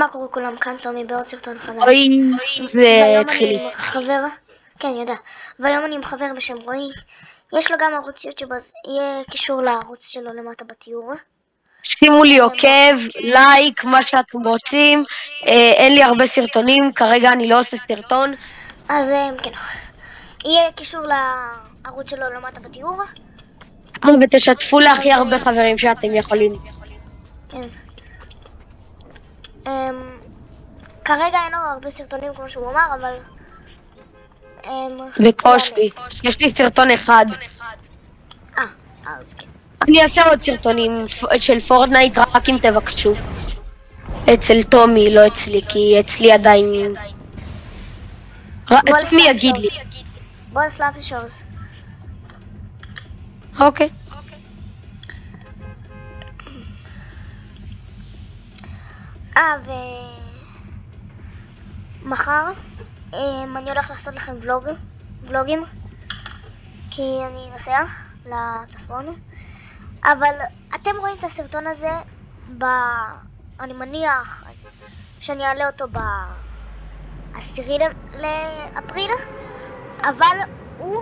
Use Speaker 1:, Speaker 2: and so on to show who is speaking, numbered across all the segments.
Speaker 1: מה קורה כולם כאן, טומי בעוד סרטון חדש.
Speaker 2: אוי, זה התחיל
Speaker 1: חבר, כן, יודע. והיום אני עם חבר בשם רועי. יש לו גם ערוץ יוטיוב, אז יהיה קישור לערוץ שלו למטה בתיאור.
Speaker 2: שימו לי עוקב, לייק, מה שאתם רוצים. אה, אין לי הרבה סרטונים, כרגע אני לא עושה סרטון.
Speaker 1: אז אה, כן. יהיה קישור לערוץ שלו למטה בתיאור.
Speaker 2: ותשתפו להכי הרבה חברים שאתם יכולים.
Speaker 1: כן. אמ, כרגע אין לו הרבה סרטונים כמו שהוא אמר, אבל... אמ,
Speaker 2: בקושי. יש לי סרטון אחד.
Speaker 1: אה, אז כן.
Speaker 2: אני אעשה עוד סרטונים של פורטנייט רק אם תבקשו. אצל טומי, לא אצלי, כי אצלי עדיין... טומי
Speaker 1: לסלאפ
Speaker 2: יגיד לי.
Speaker 1: בוא לסלאפ שורס.
Speaker 2: אוקיי.
Speaker 1: אה, ו... מחר אמ, אני הולך לעשות לכם ולוג, ולוגים, כי אני נוסע לצפון, אבל אתם רואים את הסרטון הזה ב... אני מניח שאני אעלה אותו בעשירי ל- לאפריל, אבל הוא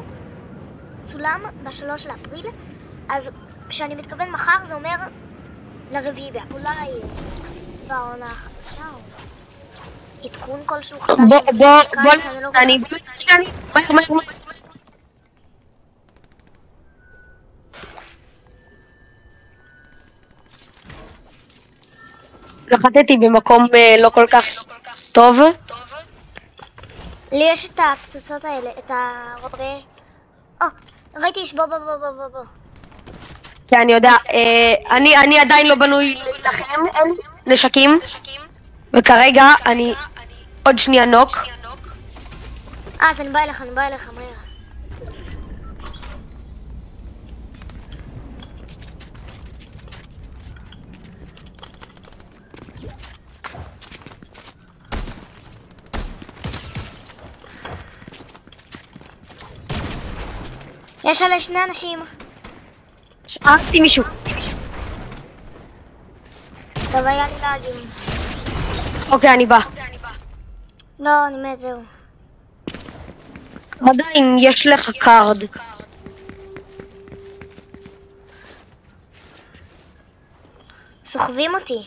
Speaker 1: צולם בשלוש לאפריל, אז כשאני מתכוון מחר זה אומר לרביעי באפריל. בעונה החדשה עדכון כלשהו חדש.
Speaker 2: בוא,
Speaker 1: של
Speaker 2: בוא,
Speaker 1: קיץ,
Speaker 2: בוא,
Speaker 1: אני לא
Speaker 2: אני...
Speaker 1: יודעת.
Speaker 2: מהר, מהר, מהר. נחתתי במקום אה, לא כל כך טוב.
Speaker 1: לי יש את הפצצות האלה, את הרובה... או, ראיתי איש, בוא בוא בוא בוא בוא בוא.
Speaker 2: כי אני יודע, אה, אני, עדיין לא בנוי להילחם, אין נשקים, וכרגע אני עוד שנייה נוק.
Speaker 1: אה, אז אני בא אליך, אני בא אליך, מהר. יש עלי שני אנשים.
Speaker 2: הרגתי מישהו.
Speaker 1: טוב, היה לי לאגים.
Speaker 2: אוקיי, אני בא.
Speaker 1: לא, אני מת, זהו.
Speaker 2: עדיין יש לך card.
Speaker 1: סוחבים אותי.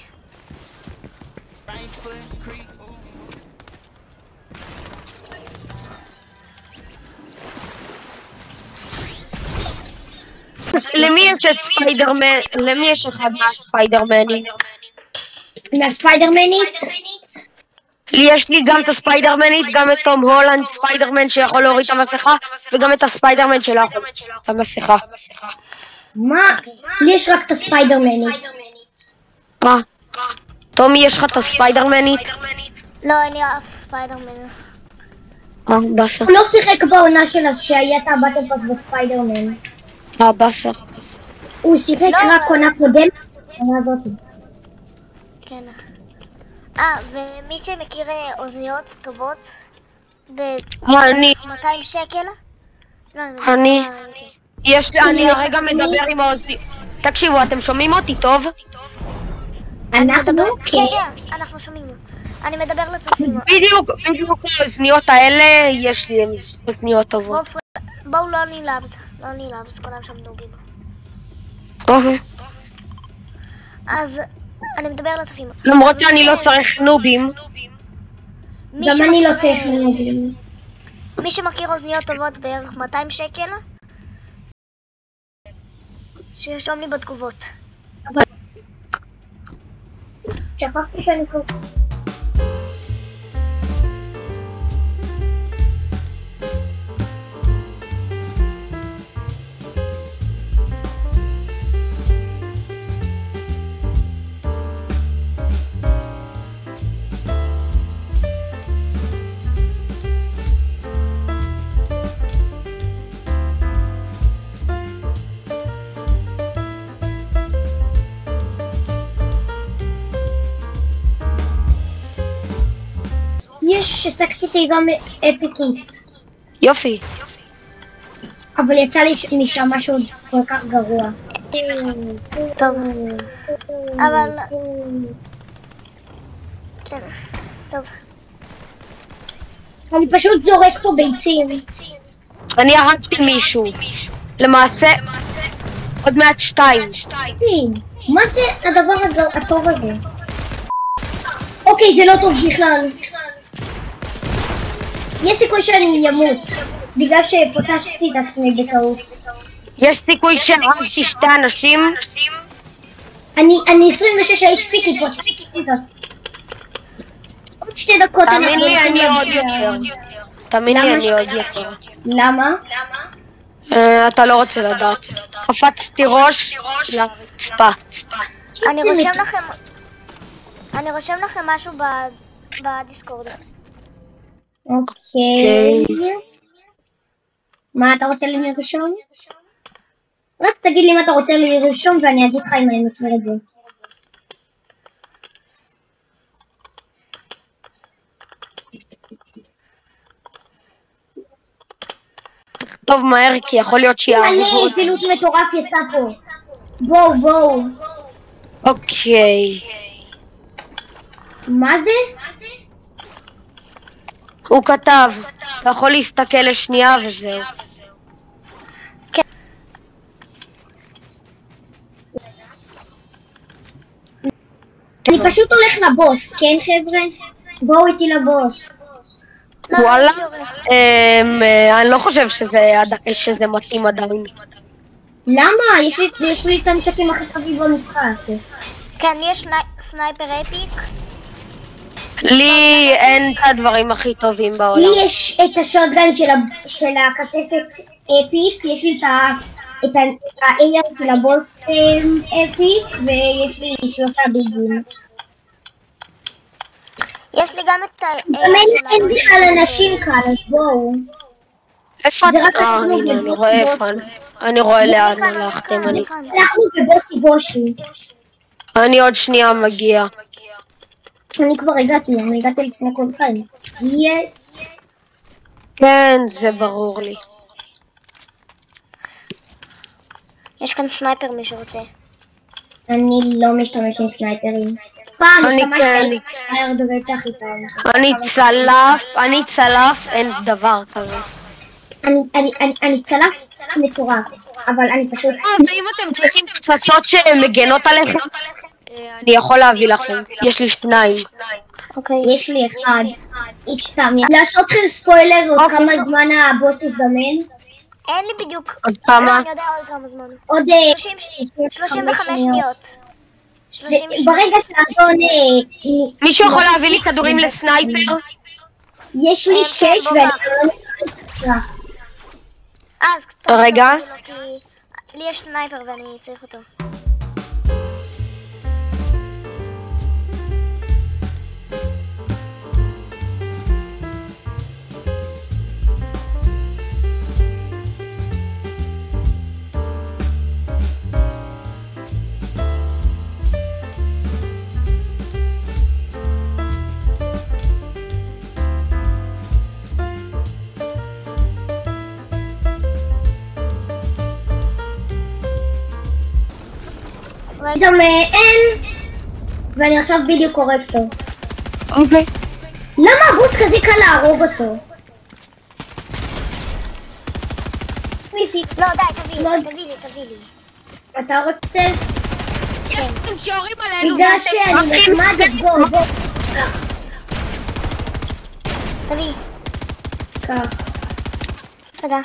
Speaker 2: למי יש את ספיידרמן? למי יש אחד מהספיידרמנים?
Speaker 3: מהספיידרמנית?
Speaker 2: לי יש לי גם את הספיידרמנית, גם את תום הולנד ספיידרמן שיכול להוריד את המסכה, וגם את הספיידרמן שלא יכול את המסכה.
Speaker 3: מה? לי יש רק את הספיידרמנית.
Speaker 2: מה? טומי, יש לך את הספיידרמנית?
Speaker 1: לא, אין לי אף ספיידרמן.
Speaker 2: אה, באסה.
Speaker 3: הוא לא שיחק בעונה של אז שהיה את הבטל פאס בספיידרמן.
Speaker 2: אה, באסה.
Speaker 3: הוא שיחק
Speaker 1: לא,
Speaker 3: רק עונה קודמת, עונה הזאתי.
Speaker 1: כן. אה, ומי שמכיר אה, אוזניות טובות ב-200
Speaker 2: אני,
Speaker 1: שקל? לא, אני... אוקיי.
Speaker 2: יש לי, אני הרגע מדבר עם האוזניות. תקשיבו, אתם שומעים אותי טוב?
Speaker 3: אנחנו? כן.
Speaker 1: כן, אנחנו שומעים. אני מדבר לצופים.
Speaker 2: בדיוק, בדיוק האוזניות האלה, יש לי אוזניות טובות.
Speaker 1: בואו- לא נילאבס, לא נילאבס, כולם שם נובים.
Speaker 2: אוקיי.
Speaker 1: אז אני מדבר לצופים.
Speaker 2: למרות
Speaker 1: אז
Speaker 2: שאני לא צריך נובים.
Speaker 3: גם אני לא צריך
Speaker 1: אה,
Speaker 3: לנהוג.
Speaker 1: מי שמכיר אוזניות טובות בערך 200 שקל, שירשום לי בתגובות.
Speaker 3: שכחתי שאני קורא. השגתי תיבה אפיקית.
Speaker 2: יופי.
Speaker 3: אבל יצא לי משם משהו כל כך גרוע.
Speaker 1: טוב, אבל כן. טוב.
Speaker 3: אני פשוט זורק פה ביצים.
Speaker 2: אני הרגתי מישהו. למעשה, עוד מעט שתיים.
Speaker 3: מה זה הדבר הטוב הזה? אוקיי, זה לא טוב בכלל. יש סיכוי שאני אמות, בגלל שפוצצתי את עצמי בטעות.
Speaker 2: יש סיכוי שהרגתי שתי אנשים?
Speaker 3: אני אני 26 HP כי פוצצתי את עצמי. עוד שתי דקות
Speaker 2: תאמין לי, אני עוד. יותר. תאמין לי,
Speaker 3: למה?
Speaker 2: אני עוד יותר.
Speaker 3: למה?
Speaker 2: אה, אתה לא רוצה לדעת. קפצתי ראש לרצפה.
Speaker 1: אני רושם. לכם... אני רושם לכם משהו בדיסקורד.
Speaker 3: אוקיי. מה אתה רוצה לרשום? רק תגיד לי מה אתה רוצה לי לרשום ואני אגיד לך אם אני מכיר את זה.
Speaker 2: טוב מהר, כי יכול להיות שיערבו
Speaker 3: מלא
Speaker 2: אותי.
Speaker 3: זילות מטורף יצא פה. בואו בואו.
Speaker 2: אוקיי.
Speaker 3: מה זה?
Speaker 2: הוא כתב, אתה יכול להסתכל לשנייה וזהו.
Speaker 3: אני פשוט הולך לבוס, כן חבר'ה? בואו איתי לבוס.
Speaker 2: וואלה?
Speaker 1: אני.
Speaker 2: אמ, אה, אני לא חושב שזה מתאים עדיין.
Speaker 3: למה? יש לי- את הנשקים הכי טובים במשחק.
Speaker 1: כן, יש סני- סנייפר אפיק.
Speaker 2: לי אין את הדברים הכי טובים
Speaker 3: לי
Speaker 2: בעולם.
Speaker 3: יש את השוטגן של הכספת אפיק, יש לי את. את ה-AR של הבוס אמ, אפיק, ויש לי שלושה ביגים.
Speaker 1: יש לי גם את ה...
Speaker 3: גם אין אין בכלל אנשים כאן, אז בואו.
Speaker 2: איפה אתה? אה, אני רואה. איפה אני. רואה לאן הלכתם.
Speaker 3: אנחנו בבוסי בושי.
Speaker 2: אני עוד שנייה מגיע.
Speaker 3: אני כבר הגעתי, אני הגעתי לפני כולכם. יהיה...
Speaker 2: כן, זה ברור לי.
Speaker 1: יש כאן סנייפר מי שרוצה.
Speaker 3: אני לא משתמש עם סנייפרים. פעם
Speaker 2: אני
Speaker 3: השתמשתי
Speaker 2: כן.
Speaker 3: איתם.
Speaker 2: אני צלף, אני צלף, אין דבר כזה.
Speaker 3: אני- אני- אני- אני צלף מטורף, אבל אני פשוט...
Speaker 2: ואם אתם צריכים פצצות שמגנות עליכם, אה, אני יכול להביא לכם. יש לי שניים.
Speaker 1: אוקיי.
Speaker 3: יש לי אחד. איקס סתם. לעשות לכם ספוילר עוד
Speaker 2: אוקיי.
Speaker 3: כמה זמן הבוס יזדמן?
Speaker 1: אין לי בדיוק.
Speaker 2: עוד כמה?
Speaker 1: אני יודע עוד כמה זמן.
Speaker 3: עוד... אה,
Speaker 1: 30 35 שניות. 30
Speaker 3: זה- ברגע שהאדון... אה,
Speaker 2: מישהו יכול להביא לי כדורים לסנייפר?
Speaker 3: יש לי
Speaker 1: אה,
Speaker 3: שש ואני לא
Speaker 2: רגע.
Speaker 1: לי יש סנייפר ואני צריך אותו.
Speaker 3: גם אה, אין... ואני עכשיו בדיוק הורג אותו.
Speaker 2: אוקיי.
Speaker 3: למה הבוס כזה קל להרוג אותו?
Speaker 1: לא די, תביא
Speaker 3: לא.
Speaker 1: לי, תביא לי, תביא לי.
Speaker 3: אתה רוצה?
Speaker 2: יש לכם שיורים עלינו
Speaker 3: בגלל שאני
Speaker 2: צוחקים.
Speaker 3: נחמד אז בוא, בוא.
Speaker 1: תביא.
Speaker 3: קח.
Speaker 1: תודה.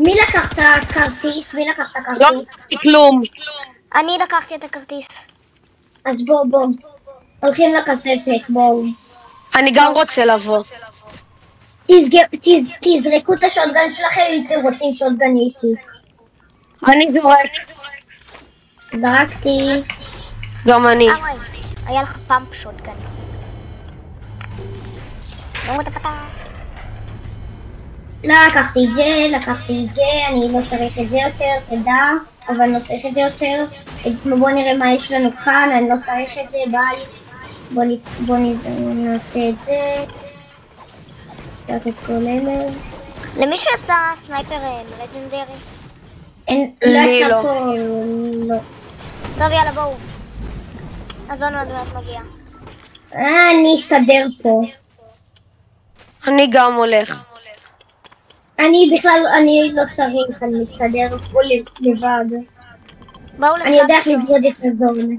Speaker 3: מי לקח את הכרטיס? מי לקח את
Speaker 2: לא
Speaker 3: הכרטיס?
Speaker 2: עשיתי כלום.
Speaker 1: אני לקחתי את הכרטיס.
Speaker 3: אז בוא, בוא. הולכים לכספת, בואו.
Speaker 2: אני גם רוצה לבוא.
Speaker 3: תזרקו את השוטגן שלכם אם אתם רוצים שוטגן אישי.
Speaker 2: אני זורק.
Speaker 3: זרקתי.
Speaker 2: גם אני.
Speaker 1: אה, היה לך פאמפ שוטגן. לא.
Speaker 3: לקחתי את זה, לקחתי את זה, אני לא צריך את זה יותר, תדע, אבל אני לא צריך את זה יותר. בואו נראה מה יש לנו כאן, אני לא צריך את זה, ביי. בואו נעשה את זה. קצת את כל אלה.
Speaker 1: למישהו יצא סנייפר אה, לג'נדרי?
Speaker 3: אין,
Speaker 2: לי
Speaker 3: לא
Speaker 2: לא.
Speaker 3: יצא פה, לא.
Speaker 1: טוב, יאללה, בואו. הזון עוד מעט מגיע.
Speaker 3: אה, אני אסתדר פה.
Speaker 2: אני גם הולך.
Speaker 3: אני בכלל, אני לא צריך, אני מסתדר פה ל- לבד.
Speaker 1: באו לך.
Speaker 3: אני יודע איך לזרוד את הזון.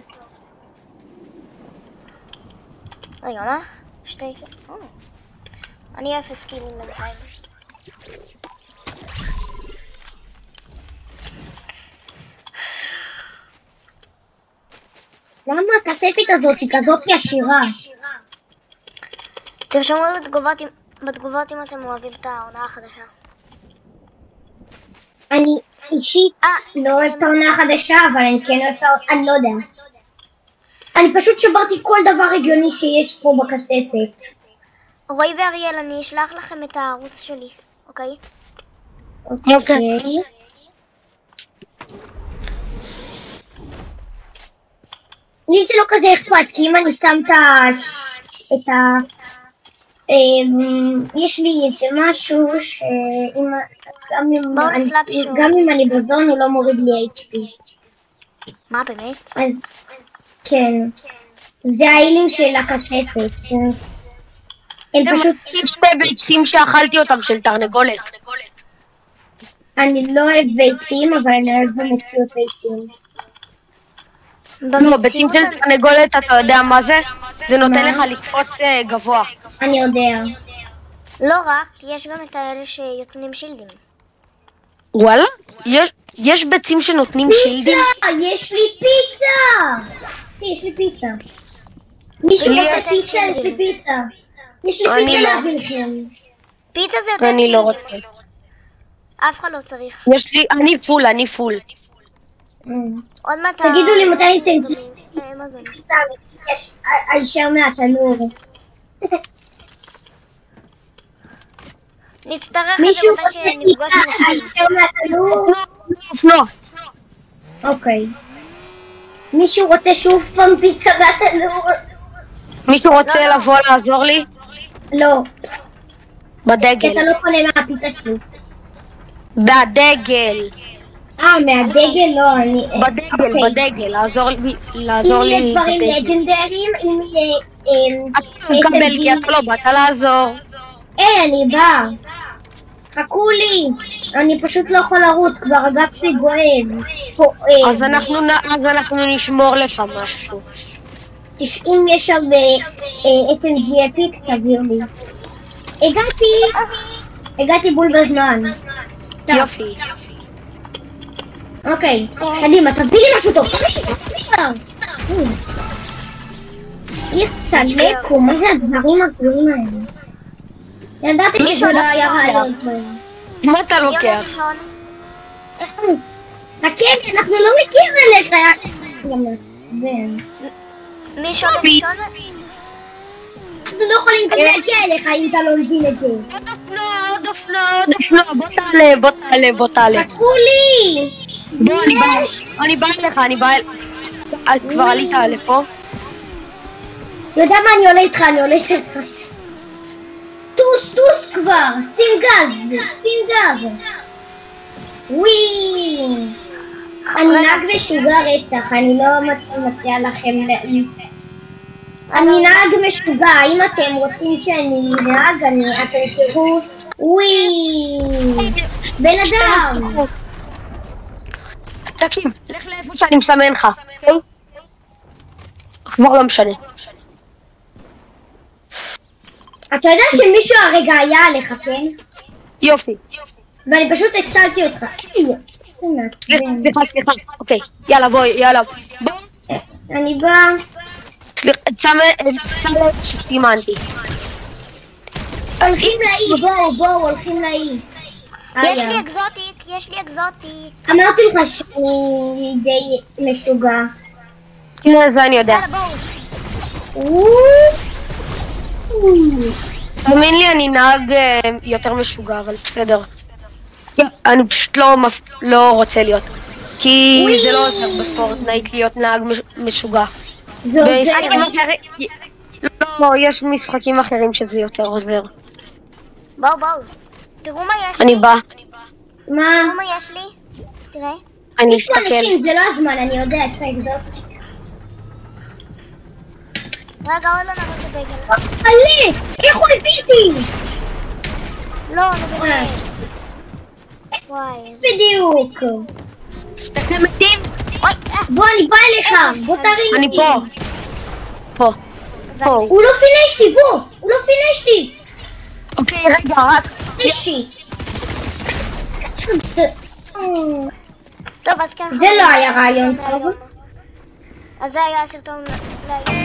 Speaker 1: רגע, מה? שתי... או. אני אפס קילים בינתיים.
Speaker 3: למה הכספת הזאת היא כזאת ישירה?
Speaker 1: תרשמו בתגובות אם אתם אוהבים את העונה החדשה.
Speaker 3: אני אישית לא אוהבת את העונה החדשה, אבל אני כן אוהבת את העונה, אני לא יודע. אני פשוט שברתי כל דבר הגיוני שיש פה בכספת.
Speaker 1: רועי ואריאל, אני אשלח לכם את הערוץ שלי, אוקיי?
Speaker 3: אוקיי. לי זה לא כזה אכפת, כי אם אני שם את ה... אמ, יש לי איזה משהו שאם... גם אם, אני, בזון הוא לא מוריד לי HP.
Speaker 1: מה באמת?
Speaker 3: אז כן. זה האילים של הכספת. הם פשוט...
Speaker 2: יש שתי ביצים שאכלתי אותם של תרנגולת.
Speaker 3: אני לא אוהב ביצים, אבל אני אוהב במציאות ביצים.
Speaker 2: לא, ביצים של תרנגולת, אתה יודע מה זה? זה נותן? לך לקפוץ אה, גבוה.
Speaker 3: אני יודע.
Speaker 1: לא רק, יש גם את האלה שיותנים שילדים.
Speaker 2: וואלה? יש- יש ביצים שנותנים שילדים?
Speaker 3: פיצה! יש לי פיצה! יש לי פיצה. מישהו
Speaker 2: לי
Speaker 3: רוצה פיצה? יש לי פיצה. יש לי
Speaker 2: אני
Speaker 3: פיצה
Speaker 2: לא.
Speaker 3: להביא לכם.
Speaker 1: פיצה זה יותר
Speaker 2: אני לא. רוצה.
Speaker 1: אף אחד לא צריך.
Speaker 2: יש לי, אני פול, אני פול.
Speaker 1: עוד מעט...
Speaker 3: תגידו לי מתי אתם
Speaker 1: אה, אמזון.
Speaker 3: פיצה יש- הישר מהתנור.
Speaker 1: נצטרך את זה מתי
Speaker 3: רוצה
Speaker 1: שנפגוש?
Speaker 2: אופנוע.
Speaker 3: אוקיי. מישהו רוצה שוב פעם פיצה מהתנור?
Speaker 2: מישהו רוצה. לבוא לעזור לי?
Speaker 3: לא,
Speaker 2: בדגל.
Speaker 3: אתה לא קונה מהפיצה שלי.
Speaker 2: בדגל.
Speaker 3: אה, מהדגל? לא, אני...
Speaker 2: בדגל,
Speaker 3: אוקיי.
Speaker 2: בדגל. לעזור לי,
Speaker 3: אם יהיה. דברים. לג'נדריים, אם יהיה... אמ,
Speaker 2: אתה מקבל כי. אתה לא באת לעזור.
Speaker 3: אה, אני באה. חכו לי. אני פשוט לא יכול לרוץ, כבר הגב שלי גואב.
Speaker 2: אז אנחנו נשמור לך משהו.
Speaker 3: אם יש שם SMG אפיק, תביאו לי. הגעתי! הגעתי בול בזמן.
Speaker 2: יופי.
Speaker 3: אוקיי, קדימה, תביא לי משהו טוב. איך צלקו, מה זה הדברים הגרועים האלה? ידעתי
Speaker 1: מי
Speaker 3: שזה לא היה? רעיון טוב.
Speaker 2: מה אתה לוקח?
Speaker 3: חכה, אנחנו לא מכירים עליך.
Speaker 1: מי
Speaker 2: מי?
Speaker 1: לישון?
Speaker 3: אנחנו לא יכולים גם להגיע אליך אם אתה לא מבין את זה.
Speaker 2: עוד אופנוע, עוד אופנוע, עוד אופנוע, בוא תעלה, בוא תעלה, בוא תעלה.
Speaker 3: חכו לי!
Speaker 2: בוא, אני בא,
Speaker 3: יש!
Speaker 2: אני בא אליך, אני בא אל... אה, כבר עלית לפה?
Speaker 3: יודע מה, אני עולה איתך, אני עולה איתך. טוס, טוס כבר! שים גז! שים גז! וואי! אני נהג משוגע רצח, אני לא מצ- מציע לכם ל... אני נהג משוגע, אם אתם רוצים שאני נהג, אני, אתם תראו... וואי! בן אדם!
Speaker 2: תקשיב, לך לאיפה שאני מסמן לך, אוקיי? כבר לא משנה.
Speaker 3: אתה יודע שמישהו הרגע היה עליך, כן?
Speaker 2: יופי.
Speaker 3: ואני פשוט הצלתי אותך.
Speaker 2: סליחה,
Speaker 3: מעצבן.
Speaker 2: סליחה. אוקיי, יאללה, בואי, יאללה.
Speaker 3: אני באה...
Speaker 2: סליחה, שם לב שסימנתי.
Speaker 3: הולכים לאי, בואו, בואו, הולכים לאי.
Speaker 1: יש. לי אקזוטיק, יש לי אקזוטיק.
Speaker 3: אמרתי לך שאני די משוגע.
Speaker 2: כן, זה אני יודע. תאמין לי, אני נהג אה, יותר משוגע, אבל בסדר. אני פשוט לא לא רוצה להיות. כי. זה לא עוזר בפורטנייט להיות נהג מש- משוגע.
Speaker 3: זה עוזר.
Speaker 2: לא, יש משחקים אחרים שזה יותר עוזר.
Speaker 1: בואו בואו. תראו מה יש לי.
Speaker 2: אני בא,
Speaker 3: מה?
Speaker 1: תראו מה יש לי. תראה.
Speaker 2: אני אסתכל.
Speaker 3: אנשים, זה לא הזמן, אני יודע, יש לך אקזוט.
Speaker 1: רגע, עוד לא נעבור את הדגל.
Speaker 3: עלה! איך הוא הביא אותי?
Speaker 1: לא, אני באמת. וואי.
Speaker 3: בדיוק.
Speaker 2: אתם מתים?
Speaker 1: אוי, אה,
Speaker 3: בוא, אני בא אליך. בוא תרים
Speaker 2: אני
Speaker 3: אותי.
Speaker 2: פה. פה. פה.
Speaker 3: הוא לא פינש אותי, בוא! הוא לא פינש אותי!
Speaker 2: אוקיי, רגע, רק...
Speaker 3: פינשי.
Speaker 1: טוב, אז כן.
Speaker 3: זה לא היה רעיון טוב.
Speaker 1: אז זה היה הסרטון להיום.